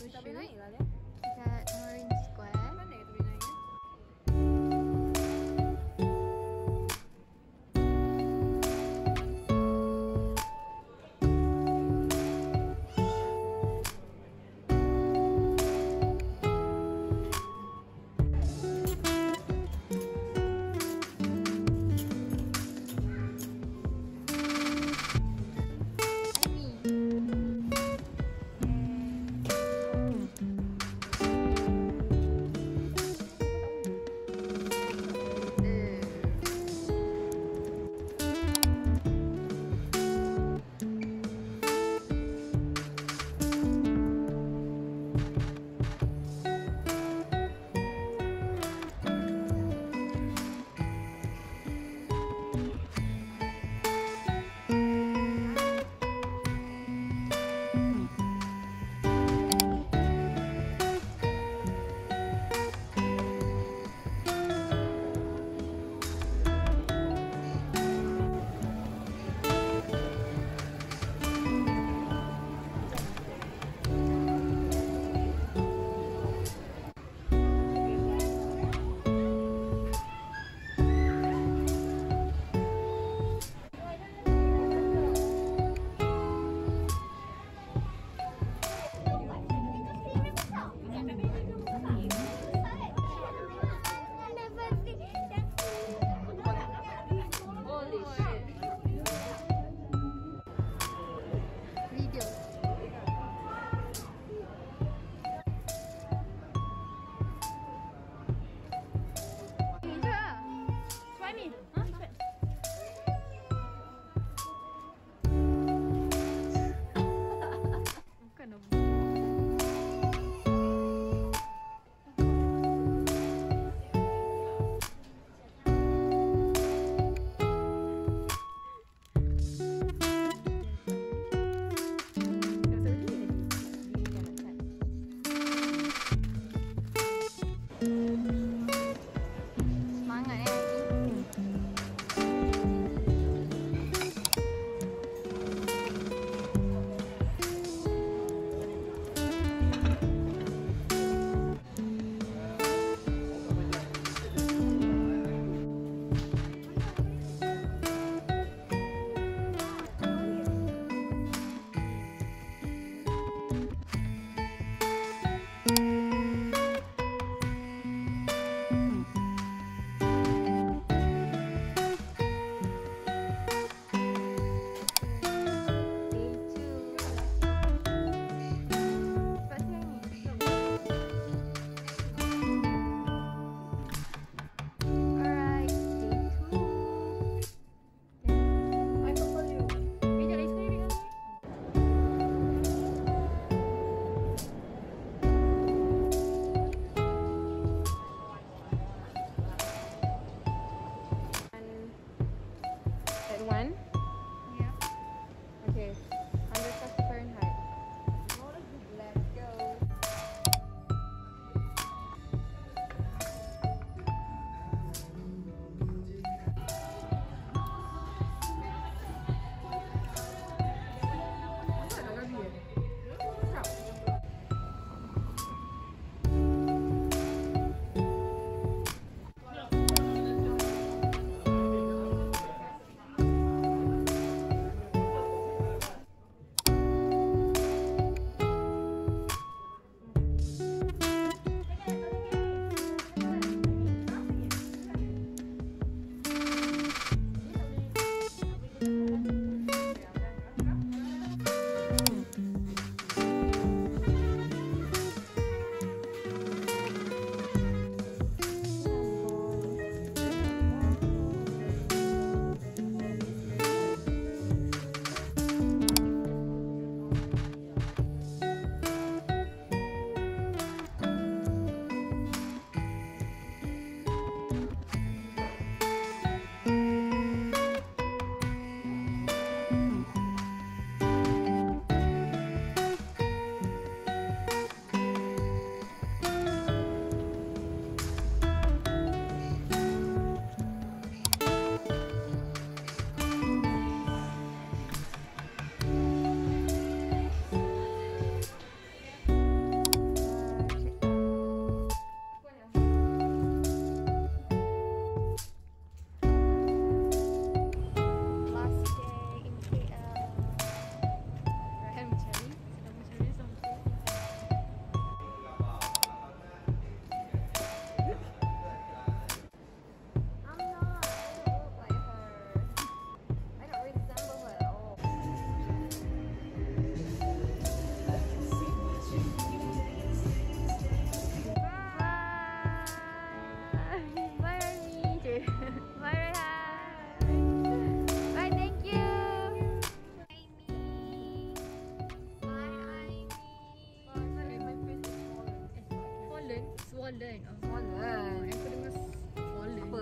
对。Dani,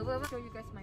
Show you guys my